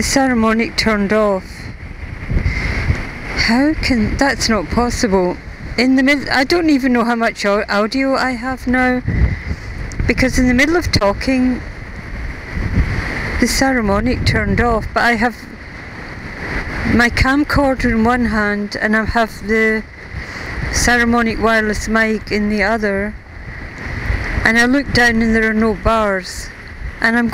the Saramonic turned off. How can that's not possible? In the middle, I don't even know how much audio I have now, because in the middle of talking, the Saramonic turned off. But I have my camcorder in one hand, and I have the Saramonic wireless mic in the other. And I look down, and there are no bars, and I'm